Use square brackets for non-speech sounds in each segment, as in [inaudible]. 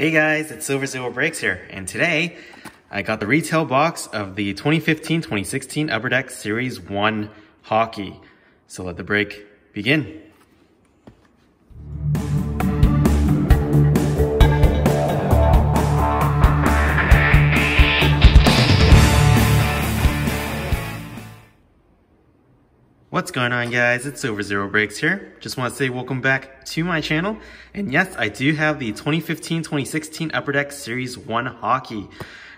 Hey guys, it's Silver Zero Breaks here, and today I got the retail box of the 2015-2016 Upper Deck Series 1 hockey. So let the break begin. What's going on guys, it's Over Zero Breaks here. Just want to say welcome back to my channel. And yes, I do have the 2015-2016 Upper Deck Series 1 hockey.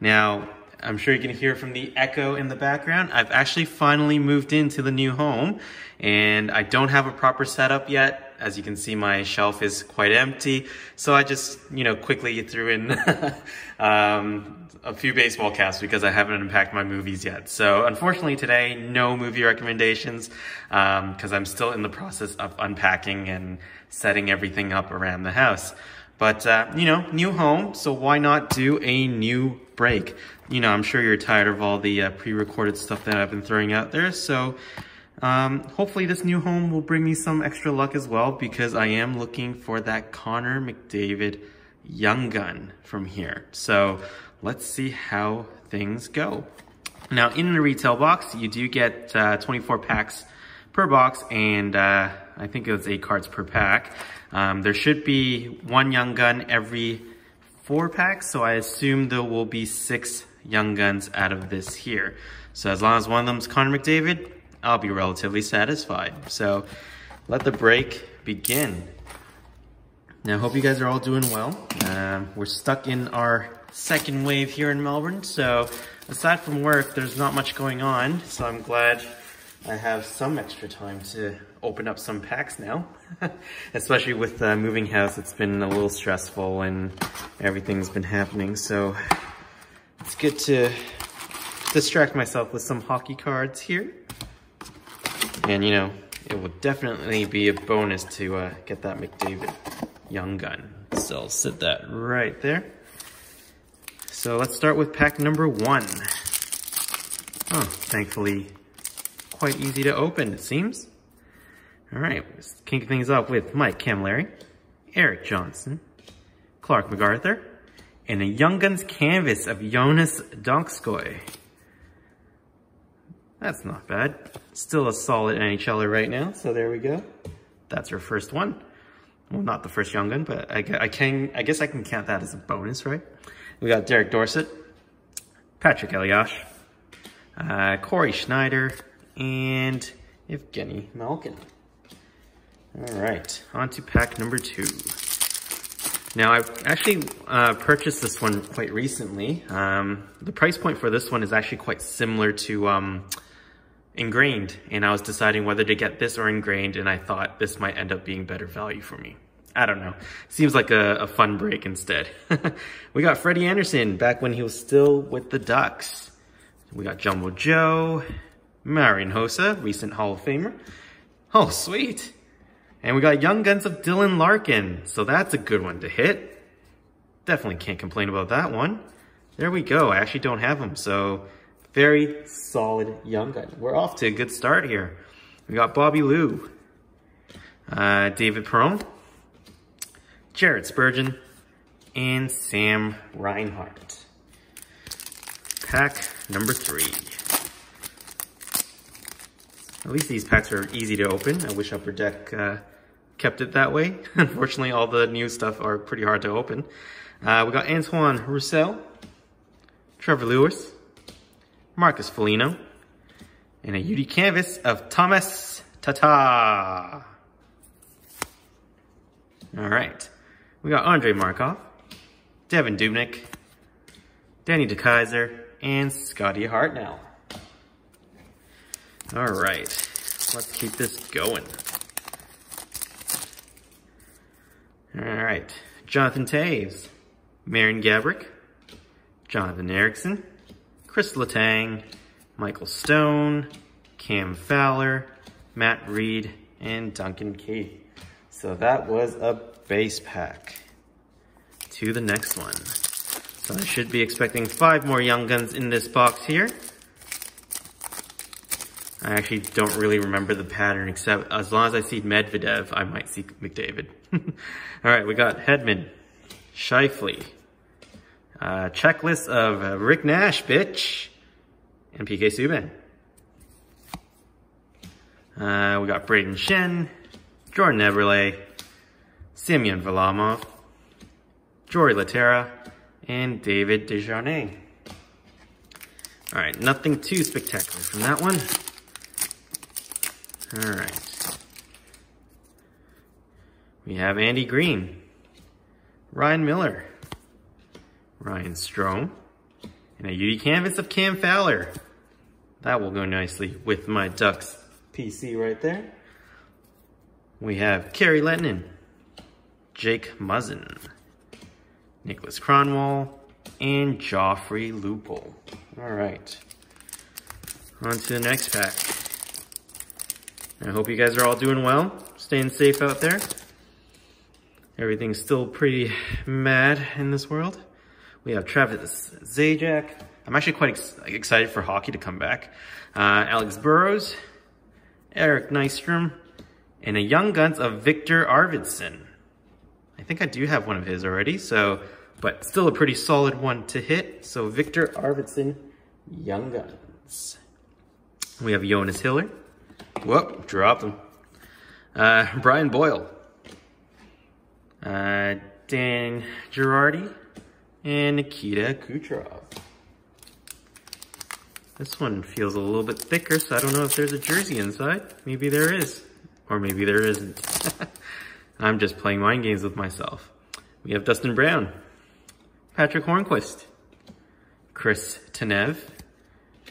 Now, I'm sure you can hear from the echo in the background. I've actually finally moved into the new home and I don't have a proper setup yet. As you can see, my shelf is quite empty. So I just, you know, quickly threw in [laughs] um, a few baseball casts because I haven't unpacked my movies yet. So unfortunately today, no movie recommendations because um, I'm still in the process of unpacking and setting everything up around the house. But, uh, you know, new home, so why not do a new break? You know, I'm sure you're tired of all the uh, pre-recorded stuff that I've been throwing out there, so um, hopefully this new home will bring me some extra luck as well because I am looking for that Connor McDavid Young Gun from here. So let's see how things go. Now in the retail box, you do get uh, 24 packs per box and uh, I think it was eight cards per pack. Um, there should be one Young Gun every four packs, so I assume there will be six Young Guns out of this here. So as long as one of them is Connor McDavid, I'll be relatively satisfied. So let the break begin. Now, hope you guys are all doing well. Um, we're stuck in our second wave here in Melbourne, so aside from work, there's not much going on, so I'm glad I have some extra time to open up some packs now. [laughs] Especially with uh, moving house, it's been a little stressful and everything's been happening, so it's good to distract myself with some hockey cards here. And you know, it will definitely be a bonus to uh, get that McDavid Young Gun. So I'll sit that right there. So let's start with pack number one. Oh, thankfully quite easy to open, it seems. All right, let's kink things off with Mike Cammalleri, Erik Johnson, Clark MacArthur, and a Young Guns canvas of Joonas Donskoi. That's not bad. Still a solid NHLer right now, so there we go. That's our first one. Well, not the first young gun, but I, I can. I guess I can count that as a bonus, right? We got Derek Dorsett, Patrik Elias, uh, Cory Schneider, and Evgeny Malkin. All right, on to pack number two. Now, I've actually uh, purchased this one quite recently. Um, the price point for this one is actually quite similar to um, Engrained and I was deciding whether to get this or Engrained and I thought this might end up being better value for me. I don't know. Seems like a, a fun break instead. [laughs] we got Freddie Andersen back when he was still with the Ducks. We got Jumbo Joe, Marian Hossa, recent Hall of Famer. Oh, sweet. And we got Young Guns of Dylan Larkin. So that's a good one to hit. Definitely can't complain about that one. There we go. I actually don't have them. So very solid young gun. We're off to a good start here. We got Bobby Lou, uh, David Perron, Jared Spurgeon, and Sam Reinhart. Pack number three. At least these packs are easy to open. I wish Upper Deck uh, kept it that way. [laughs] Unfortunately, all the new stuff are pretty hard to open. Uh, we got Antoine Roussel, Trevor Lewis, Marcus Foligno, and a UD canvas of Tomas Tatar. All right, we got Andrei Markov, Devan Dubnyk, Danny DeKeyser, and Scotty Hartnell. All right, let's keep this going. All right, Jonathan Toews, Marian Gaborik, Jonathan Ericsson, Chris Letang, Michael Stone, Cam Fowler, Matt Read, and Duncan Keith. So that was a base pack. To the next one. So I should be expecting five more Young Guns in this box here. I actually don't really remember the pattern, except as long as I see Medvedev, I might see McDavid. [laughs] All right, we got Hedman, Scheifele. Uh, checklist of uh, Rick Nash, bitch. And PK Subban. Uh, we got Brayden Schenn, Jordan Eberle, Semyon Varlamov, Jori Lehtera, and David Desharnais. All right, nothing too spectacular from that one. All right. We have Andy Greene, Ryan Miller, Ryan Strome, and a UD canvas of Cam Fowler. That will go nicely with my Ducks PC right there. We have Kari Lehtonen, Jake Muzzin, Niklas Kronwall, and Joffrey Lupul. All right, on to the next pack. I hope you guys are all doing well, staying safe out there. Everything's still pretty mad in this world. We have Travis Zajac. I'm actually quite ex excited for hockey to come back. Uh, Alex Burrows, Eric Nystrom, and a Young Guns of Viktor Arvidsson. I think I do have one of his already, so, but still a pretty solid one to hit. So Viktor Arvidsson, Young Guns. We have Jonas Hiller. Whoop, dropped him. Uh, Brian Boyle. Uh, Dan Girardi. And Nikita Kucherov. This one feels a little bit thicker, so I don't know if there's a jersey inside. Maybe there is, or maybe there isn't. [laughs] I'm just playing mind games with myself. We have Dustin Brown, Patric Hornqvist, Chris Tanev,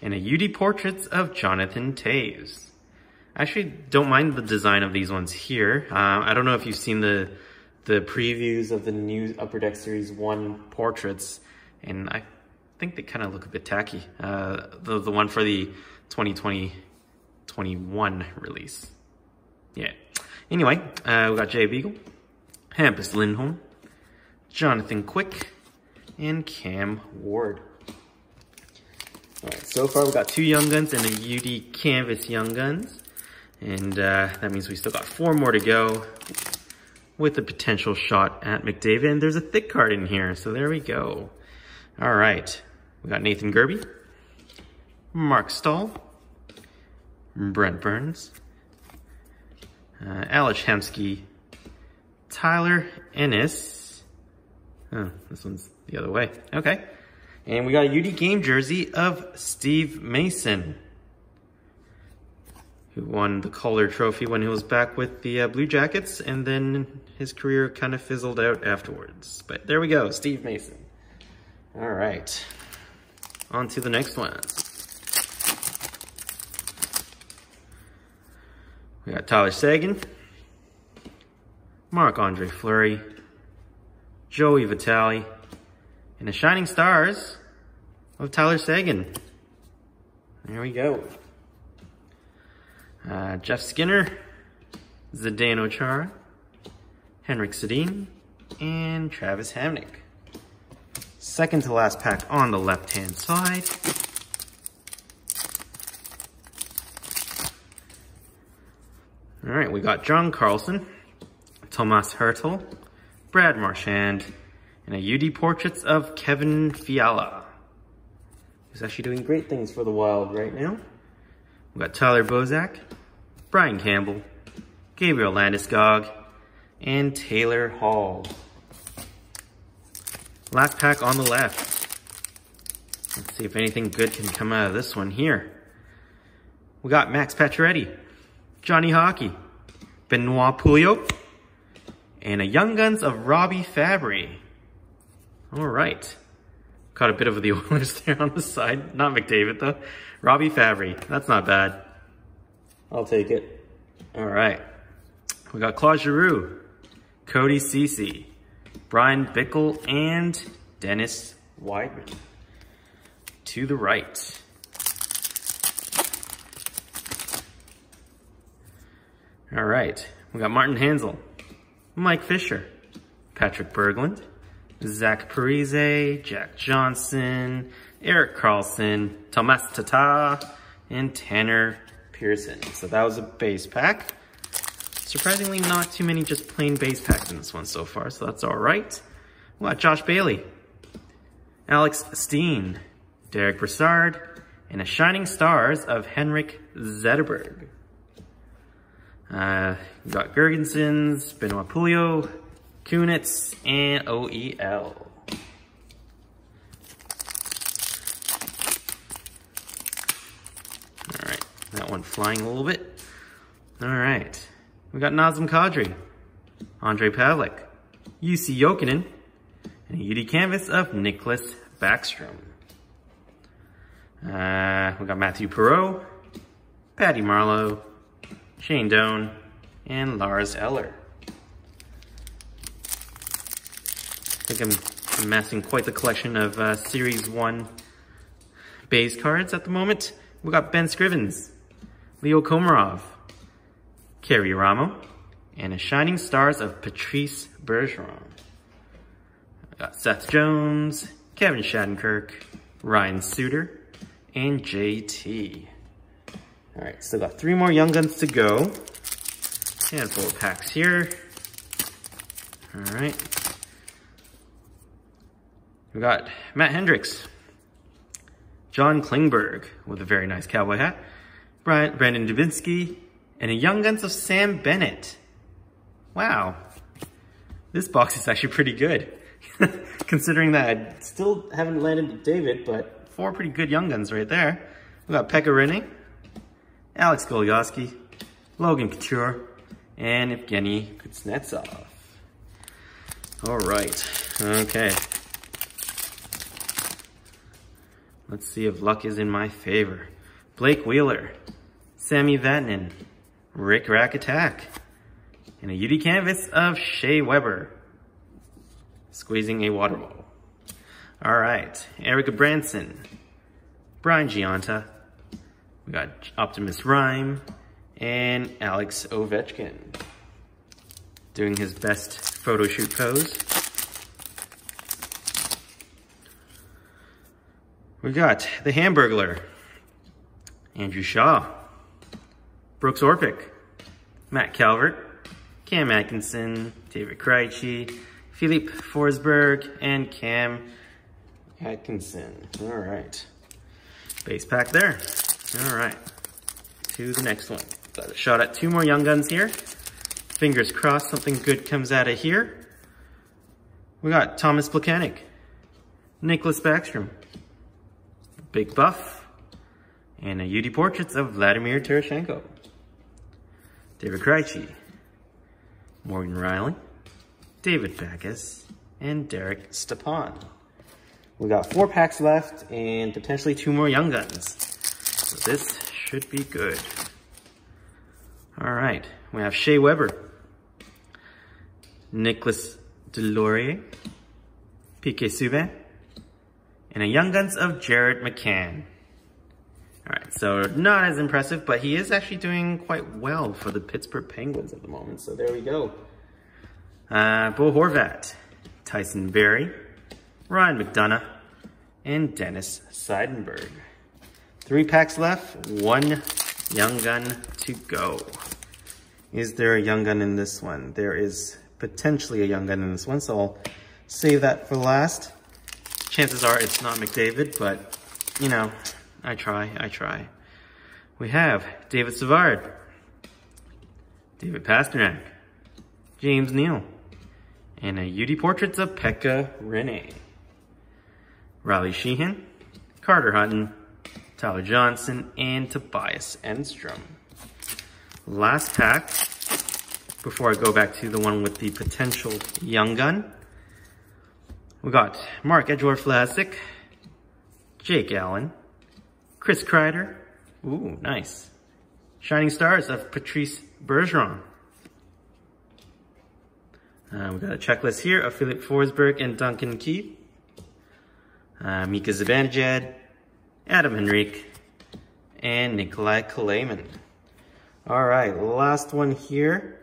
and a UD Portraits of Jonathan Toews. I actually don't mind the design of these ones here. Uh, I don't know if you've seen the the previews of the new Upper Deck Series 1 portraits, and I think they kind of look a bit tacky. Uh, the, the one for the 2020-21 release. Yeah. Anyway, uh, we got Jay Beagle, Hampus Lindholm, Jonathan Quick, and Cam Ward. All right, so far we got two Young Guns and a UD Canvas Young Guns. And uh, that means we still got four more to go with a potential shot at McDavid. And there's a thick card in here, so there we go. All right, we got Nathan Gerbe, Marc Staal, Brent Burns, uh, Alex Hemsky, Tyler Ennis. Oh, this one's the other way. Okay. And we got a UD game jersey of Steve Mason who won the Calder Trophy when he was back with the uh, Blue Jackets, and then his career kind of fizzled out afterwards. But there we go, Steve Mason. All right, on to the next one. We got Tyler Seguin, Marc-Andre Fleury, Joey Vitale, and the Shining Stars of Tyler Seguin. There we go. Uh, Jeff Skinner, Zdeno Chara, Henrik Sedin, and Travis Hamonic. Second to last pack on the left-hand side. All right, we got John Carlson, Tomas Hertl, Brad Marchand, and a UD Portraits of Kevin Fiala. He's actually doing great things for the Wild right now. We got Tyler Bozak, Brian Campbell, Gabriel Landeskog, and Taylor Hall. Last pack on the left. Let's see if anything good can come out of this one here. We got Max Pacioretty, Johnny Hockey, Benoit Pouliot, and a Young Guns of Robbie Fabbri. All right. Caught a bit of the [laughs] Oilers there on the side. Not McDavid, though. Robbie Fabbri. That's not bad. I'll take it. All right. We got Claude Giroux, Cody Ceci, Bryan Bickell, and Dennis Wideman. To the right. All right. We got Martin Hanzal, Mike Fisher, Patrik Berglund, Zach Parise, Jack Johnson, Erik Karlsson, Tomas Tatar, and Tanner Pearson. So that was a base pack. Surprisingly, not too many just plain base packs in this one so far, so that's all right. We got Josh Bailey, Alex Steen, Derick Brassard, and the Shining Stars of Henrik Zetterberg. Uh, got Girgensons, Benoit Pouliot, Kunitz, and OEL. All right, that one flying a little bit. All right, we got Nazem Kadri, Ondrej Pavelec, Jussi Jokinen, and a UD canvas of Nicklas Backstrom. Uh, we got Mathieu Perreault, Patty Marleau, Shane Doan, and Lars Eller. I think I'm amassing quite the collection of uh, Series 1 base cards at the moment. We got Ben Scrivens, Leo Komarov, Karri Ramo, and a Shining Stars of Patrice Bergeron. I got Seth Jones, Kevin Shattenkirk, Ryan Suter, and JT. All right, still got three more Young Guns to go. Handful of packs here. All right. We got Matt Hendricks, John Klingberg with a very nice cowboy hat, Brian, Brandon Dubinsky, and a Young Guns of Sam Bennett. Wow. This box is actually pretty good. [laughs] Considering that I still haven't landed David, but four pretty good Young Guns right there. We got Pekka Alex Goligoski, Logan Couture, and Evgeny Kuznetsov. All right, okay. Let's see if luck is in my favor. Blake Wheeler, Sami Vatanen, Rick Rack Attack, and a UD canvas of Shea Weber, squeezing a water bottle. All right, Erica Branson, Brian Gionta, we got Optimus Reim, and Alex Ovechkin doing his best photo shoot pose. We got the Hamburglar, Andrew Shaw, Brooks Orpik, Matt Calvert, Cam Atkinson, David Krejci, Filip Forsberg, and Cam Atkinson. All right. Base pack there. All right. To the next one. Got a shot at two more Young Guns here. Fingers crossed something good comes out of here. We got Thomas Plekanec, Nicklas Backstrom, Big Buff, and a UD Portraits of Vladimir Tarasenko, David Krejci, Morgan Rielly, David Backes, and Derek Stepan. We got four packs left and potentially two more Young Guns. So this should be good. All right, we have Shea Weber, Nicolas Deslauriers, PK Subban, and a Young Guns of Jared McCann. All right, so not as impressive, but he is actually doing quite well for the Pittsburgh Penguins at the moment. So there we go. Uh, Bo Horvat, Tyson Barrie, Ryan McDonagh, and Dennis Seidenberg. Three packs left, one Young Gun to go. Is there a Young Gun in this one? There is potentially a Young Gun in this one, so I'll save that for last chances are it's not McDavid, but, you know, I try, I try. We have David Savard, David Pastrnak, James Neal, and a UD Portraits of Pekka Rinne. Riley Sheahan, Carter Hutton, Tyler Johnson, and Tobias Enstrom. Last pack, before I go back to the one with the potential Young Gun, we got Marc-Edouard Vlasic, Jake Allen, Chris Kreider, ooh, nice. Shining Stars of Patrice Bergeron. Uh, we got a checklist here of Filip Forsberg and Duncan Keith. Uh, Mika Zibanejad, Adam Henrique, and Nikolai Kulemin. All right, last one here.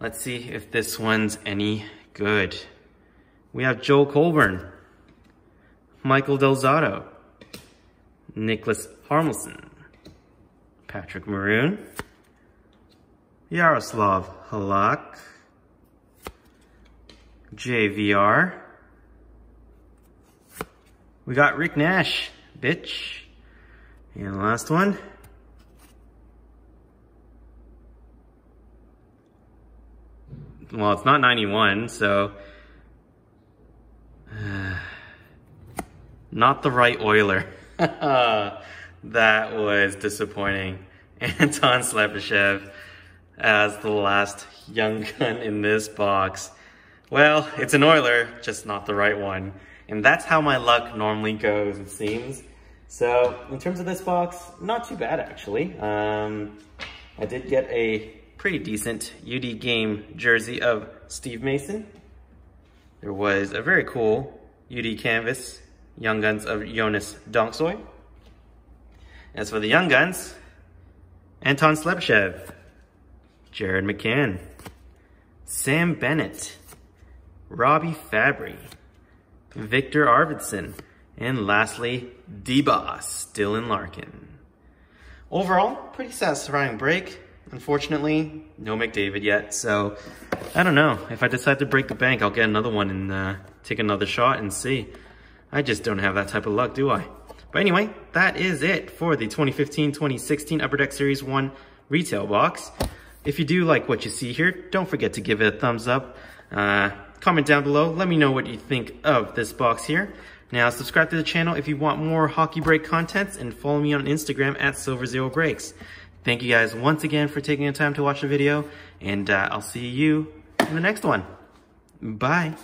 Let's see if this one's any good. We have Joel Colburn, Michael Del Zotto, Nicholas Harmelson, Patrick Maroon, Yaroslav Halak, JVR. We got Rick Nash, bitch. And the last one. Well, it's not 91, so... Uh, [sighs] not the right Oiler. [laughs] that was disappointing. [laughs] Anton Slepyshev as the last young gun in this box. Well, it's an Oiler, just not the right one. And that's how my luck normally goes, it seems. So, in terms of this box, not too bad actually. Um, I did get a pretty decent UD game jersey of Steve Mason. There was a very cool UD canvas, Young Guns of Joonas Donskoi. As for the Young Guns, Anton Slepyshev, Jared McCann, Sam Bennett, Robbie Fabbri, Viktor Arvidsson, and lastly, D-Boss, Dylan Larkin. Overall, pretty satisfying break. Unfortunately, no McDavid yet, so I don't know. If I decide to break the bank, I'll get another one and uh, take another shot and see. I just don't have that type of luck, do I? But anyway, that is it for the 2015-2016 Upper Deck Series 1 retail box. If you do like what you see here, don't forget to give it a thumbs up. Uh, comment down below. Let me know what you think of this box here. Now, subscribe to the channel if you want more hockey break contents and follow me on Instagram at Silver Zero Breaks. Thank you guys once again for taking the time to watch the video, and uh, I'll see you in the next one. Bye.